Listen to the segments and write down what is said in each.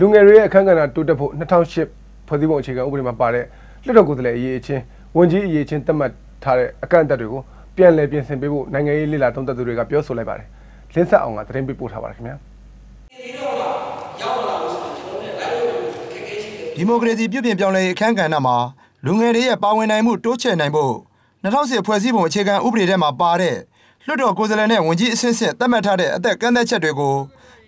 လူငယ်တွေရဲ့အခမ်းကဏ္ဍတိုးတက်ဖို့2008ဖွဲ့စည်းပုံအခြေခံဥပဒေမှာပါတဲ့လွှတ်တော်ကိုယ်စားလှယ်အရေးအချင်းဝန်ကြီးအရေးချင်းသတ်မှတ်ထားတဲ့အကန့်အသတ်တွေကိုပြန်လည်ပြင်ဆင်ပေးဖို့နိုင်ငံရေးလေလာသုံးသပ်သူတွေကပြောဆိုလိုက်ပါတယ်။လင်းဆက်အောင်ကသတင်းပေးပို့ထားပါတယ်ခင်ဗျာဒီမိုကရေစီပြုပြင်ပြောင်းလဲရေးအခမ်းကဏ္ဍမှာလူငယ်တွေရဲ့ပါဝင်နိုင်မှုတိုးချဲ့နိုင်ဖို့2010ဖွဲ့စည်းပုံအခြေခံဥပဒေထဲမှာပါတဲ့လွှတ်တော်ကိုယ်စားလှယ်နဲ့ဝန်ကြီးအဆင့်ဆင့်သတ်မှတ်ထားတဲ့အသက်ကန့်သက်ချက်တွေကို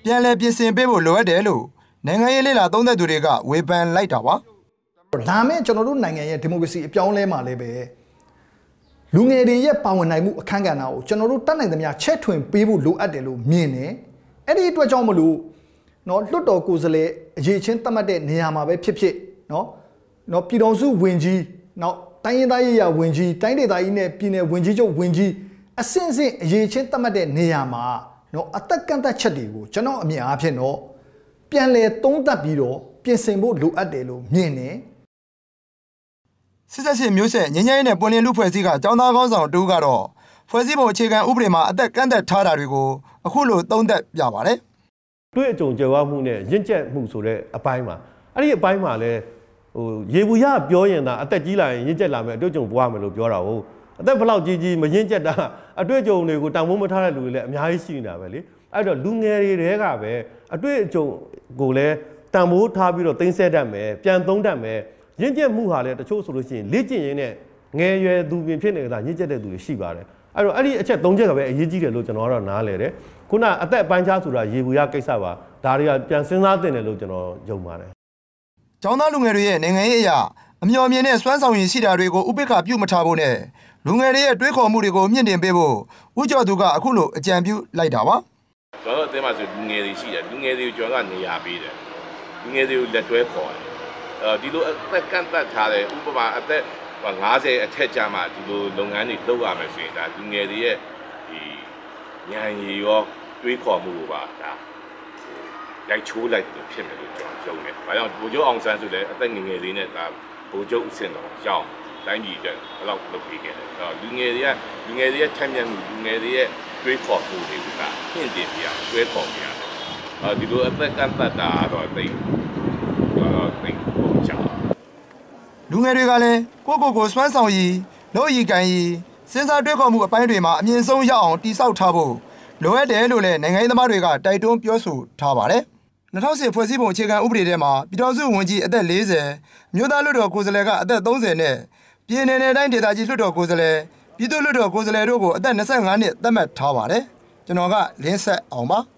ပြန်လည်ပြင်ဆင်ပေးဖို့လိုအပ်တယ်လို့ နိုင်ငံရေးလေလာသုံးသပ်သူတွေကဝေဖန်လိုက်တာပါဒါမဲ့ကျွန်တော်တို့နိုင်ငံရဲ့ဒီမိုကရေစီအပြောင်းလဲမှာလည်းပဲလူငယ်တွေရဲ့ပါဝင်နိုင်မှုအခမ်းကဏ္ဍကိုကျွန်တော်တို့တတ်နိုင်သမျှချက်ထွင်ပေးဖို့လိုအပ်တယ်လို့မြင်တယ်အဲ့ဒီအတွက်ကြောင့်မလို့เนาะလွတ်တော်ကိုယ်စားလှယ်အရေးချင်းသတ်မှတ်တဲ့နေရာမှာပဲဖြစ်ဖြစ်เนาะเนาะပြည်တော်စုဝင်ကြီးနောက်တိုင်းရင်းသားရေးရာဝင်ကြီးတိုင်းဒေသကြီးနဲ့ပြည်နယ်ဝင်ကြီးချုပ်ဝင်ကြီးအဆင့်ဆင့်အရေးချင်းသတ်မှတ်တဲ့နေရာမှာเนาะအသက်ကန့်သက်ချက်တွေကိုကျွန်တော်အမြင်အားဖြင့်တော့ ပြန်လည်သုံးသပ်ပြီးတော့ပြင်ဆင်ဖို့လိုအပ်တယ်လို့မြင်တယ်စစ်ဆက်ရှင်မျိုးဆက်ငញ្ញရဲနဲ့ပွန်လင်းလူဖွဲ့စည်းကចောင်းသားကောင်းဆောင်တူကတော့ဖွဲ့စည်းပုံအခြေခံဥပဒေမှာအသက်ကန့်သက်ထားတာတွေကိုအခုလိုသုံးသပ်ပြပါတယ်တွေ့အကြုံကြွယ်ဝမှုနဲ့ရင့်ကျက်မှုဆိုတဲ့အပိုင်းမှာအဲ့ဒီအပိုင်းမှာလဲဟိုရေဘူးရပြောရင်သာအသက်ကြီးလာရင်ရင့်ကျက်လာမယ်အတွေ့အကြုံပွားမယ်လို့ပြောတာဟုတ်အသက်ဘလောက်ကြီးကြီးမရင့်ကျက်တာအတွေ့အကြုံတွေကိုတောင်မိုးမထားတဲ့လူတွေလည်းအများကြီးရှိနေတာပဲလေ အဲ့တော့လူငယ်တွေတဲကပဲအတွေ့အကြုံကိုလည်းတန်ဖိုးထားပြီးတော့သိမ်းဆဲတတ်မယ်ပြန်သုံးတတ်မယ်ရင့်ကျက်မှုဟာလည်းတချို့ဆိုလို့ရှိရင်လေ့ကျင့်ရင်းနဲ့ငယ်ရွယ်သူပြင်ဖြစ်နေတာရင့်ကျက်တဲ့သူတွေရှိပါတယ်အဲ့တော့အဲ့ဒီအချက်၃ချက်ကပဲအရေးကြီးတယ်လို့ကျွန်တော်ကတော့နားလည်တယ်ခုနအသက်အပိုင်းခြားဆိုတာရေဘူးရကိစ္စပါဒါတွေကပြန်စဉ်းစားတင်တယ်လို့ကျွန်တော်ယုံပါတယ်။ကျောင်းသားလူငယ်တွေရဲ့နိုင်ငံရေးအရာအမျှော်မြင်တဲ့စွမ်းဆောင်ရည်ရှိတာတွေကိုဥပိ္ပခပြုမထားဖို့နဲ့လူငယ်တွေရဲ့တွေးခေါ်မှုတွေကိုမြင့်တင်ပေးဖို့ဦးကျော်သူကအခုလိုအကြံပြုလိုက်တာပါ။ ကျွန်တော်အသင်းမှာဆိုလူငယ်တွေရှိတယ်လူငယ်တွေကိုကျွန်တော်ကနေရာပေးတယ်။လူငယ်တွေကိုလက်တွဲခေါ်တယ်။အဲဒီလိုအသက်ကန့်သက်ထားတယ်ဥပမာအသက်50အထက်ကျမှဒီလိုလုပ်ငန်းတွေလုပ်ရမယ်ဆိုရင်ဒါလူငယ်တွေရဲ့ဒီဉာဏ်ရည်ရောတွေးခေါ်မှုကိုပါဒါရိုက်ချိုးလိုက်တယ်ဖြစ်မယ်လို့ကျွန်တော်ယုံတယ်။ဘာကြောင့်ဗိုလ်ချုပ်အောင်ဆန်းဆိုလည်းအသက်ငယ်ငယ်လေးနဲ့ဒါဗိုလ်ချုပ်အဆင့်တော်ရောက်တိုင်းပြည်အတွက်ဘယ်လောက်လုပ်ပေးခဲ့လဲ။အဲ့တော့လူငယ်တွေကလူငယ်တွေရဲ့ထက်မြက်မှုလူငယ်တွေရဲ့ တွေးခေါ်မှုတွေကဖြင့်တင်ပြတွေးခေါ်ပြရတယ်။အဲဒီလိုအသက်ကန့်သက်တာတော့သိတော့သိပုံချလူငယ်တွေကလည်းကိုကိုကိုစွမ်းဆောင်ရည်လို့ရည်ကန်ရည်စဉ်းစားတွေးခေါ်မှုအပိုင်းတွေမှာအမြင့်ဆုံးရအောင်တိစောက်ထားဖို့လိုအပ်တယ်လို့လည်းနိုင်ငံရေးသမားတွေကတိုက်တွန်းပြောဆိုထားပါတယ်။2010ဖွဲ့စည်းပုံအခြေခံဥပဒေထဲမှာပြည်တော်စုဝန်ကြီးအသက်40မြို့သားလွှတ်တော်ကိုယ်စားလှယ်ကအသက်30နဲ့ပြည်내နယ်တိုင်းဒေသကြီးလွှတ်တော်ကိုယ်စားလှယ် ပြည်သူ့လွှတ်တော်ကိုယ်စားလှယ်တို့ကိုအသက်25နှစ်သတ်မှတ်ထားပါတယ်။ကျွန်တော်ကလင်းဆက်အောင်ပါ။